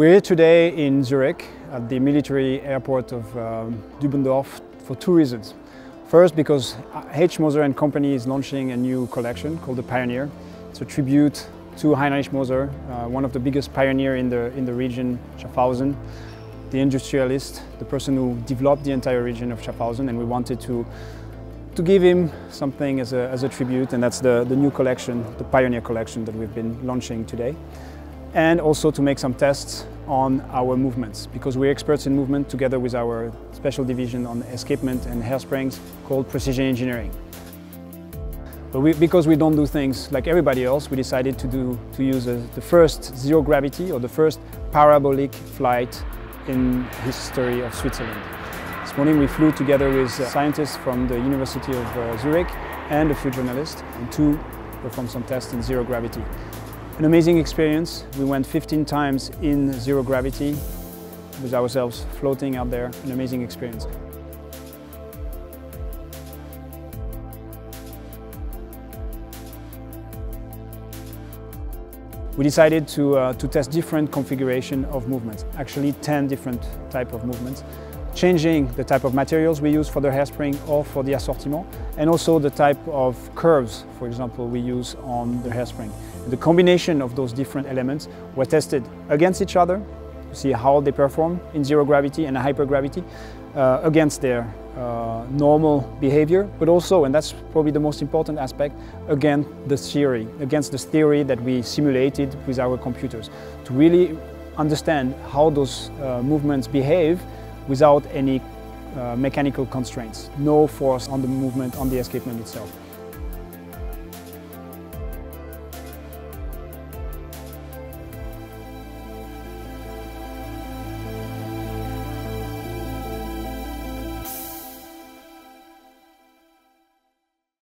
We're here today in Zurich at the military airport of um, Dubendorf for two reasons. First, because H. Moser and Company is launching a new collection called the Pioneer. It's a tribute to Heinrich Moser, uh, one of the biggest pioneers in the, in the region, Schaffhausen, the industrialist, the person who developed the entire region of Schaffhausen, and we wanted to, to give him something as a, as a tribute, and that's the, the new collection, the Pioneer collection that we've been launching today. And also to make some tests on our movements, because we're experts in movement together with our special division on escapement and hairsprings called Precision Engineering. But we, because we don't do things like everybody else, we decided to, do, to use a, the first zero gravity or the first parabolic flight in history of Switzerland. This morning we flew together with scientists from the University of uh, Zurich and a few journalists and two performed some tests in zero gravity. An amazing experience. We went 15 times in zero gravity with ourselves floating out there. An amazing experience. We decided to, uh, to test different configuration of movements, actually 10 different type of movements, changing the type of materials we use for the hairspring or for the assortiment, and also the type of curves, for example, we use on the hairspring. The combination of those different elements were tested against each other to see how they perform in zero gravity and hypergravity uh, against their uh, normal behavior, but also, and that's probably the most important aspect, against the theory, against the theory that we simulated with our computers, to really understand how those uh, movements behave without any uh, mechanical constraints, no force on the movement, on the escapement itself.